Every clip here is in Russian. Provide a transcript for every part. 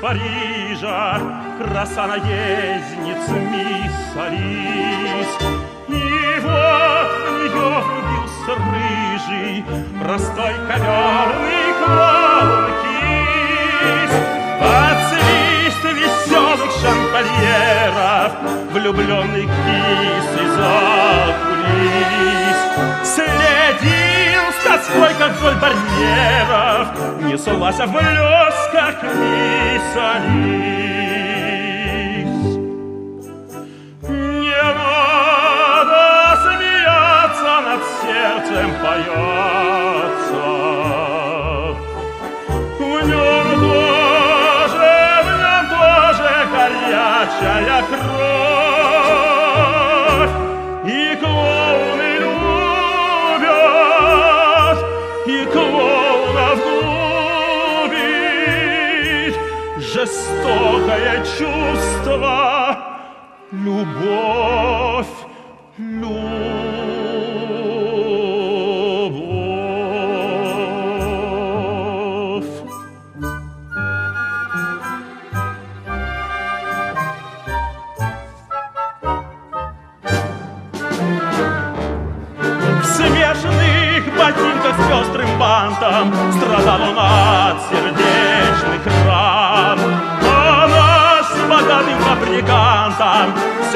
Парижа, краса наездниц мисс Алис. И вот влюбленный кис из-за кулис. Следил с тоской, как вдоль барьеров, Неслась в блесках мисс Алис. Не надо смеяться, над сердцем поется. В нем тоже, в нем тоже горячая кровь. Чувство, любовь, любовь. В смешных ботинках с пестрым бантом Страдал он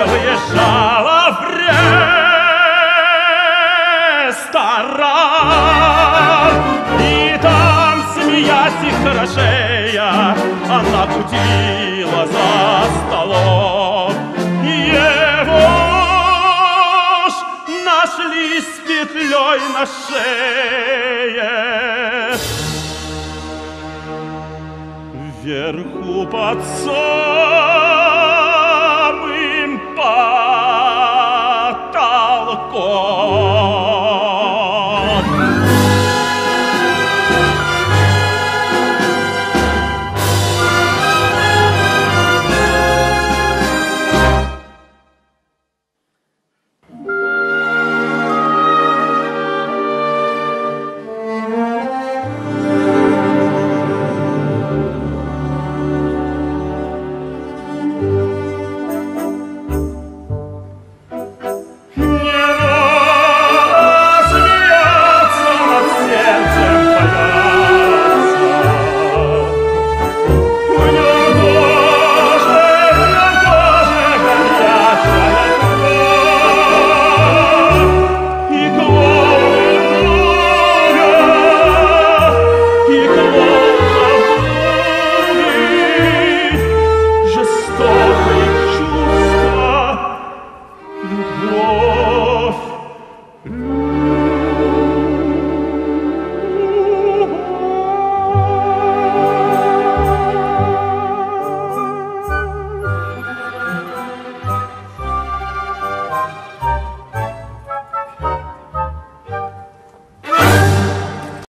Все выезжало в ресторан И там, смеясь и хорошея Она кутила за столом Его ж нашли с петлей на шее. Вверху под солнцем